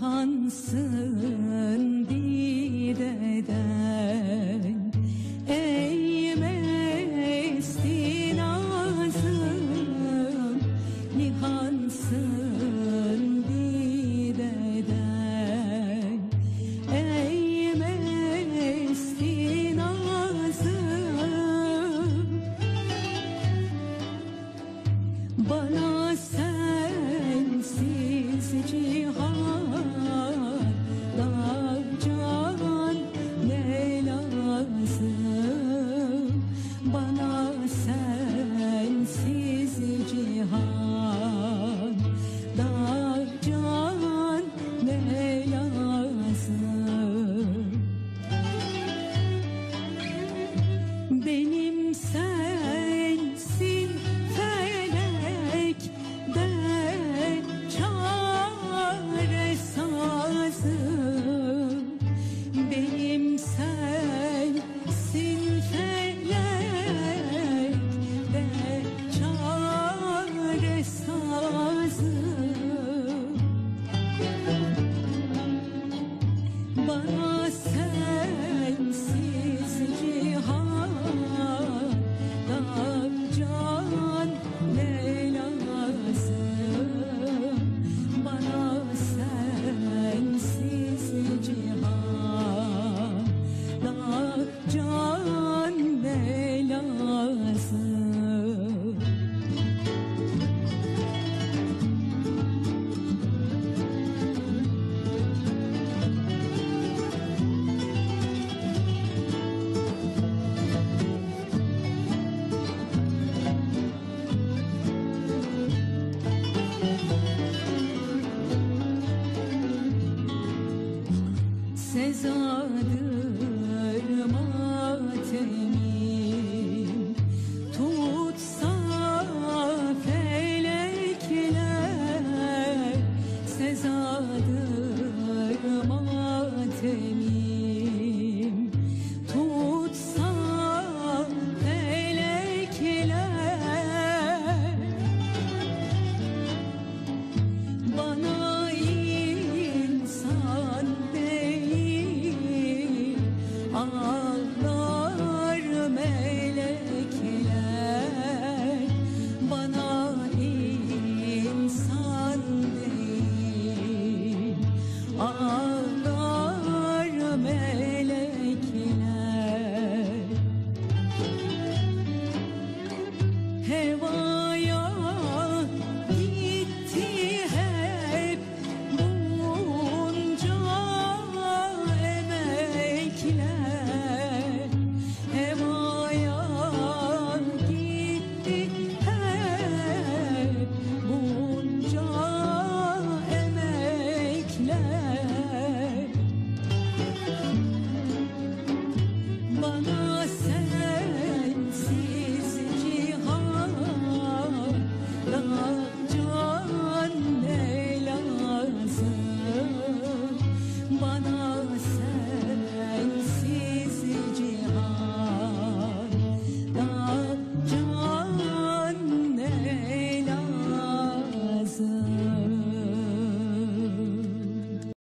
nihansın Sezadır